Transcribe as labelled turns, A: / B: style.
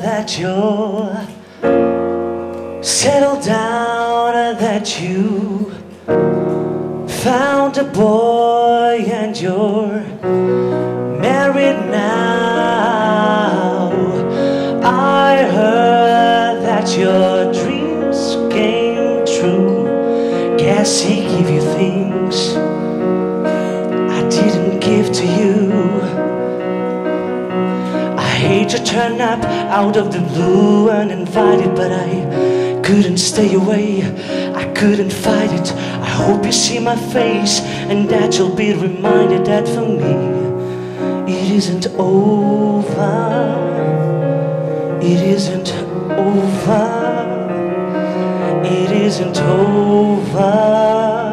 A: that you're settled down, that you found a boy and you're married now. I heard that your dreams came true. Guess he gave you things To turn up out of the blue uninvited, but I couldn't stay away. I couldn't fight it. I hope you see my face and that you'll be reminded that for me it isn't over. It isn't over. It isn't over.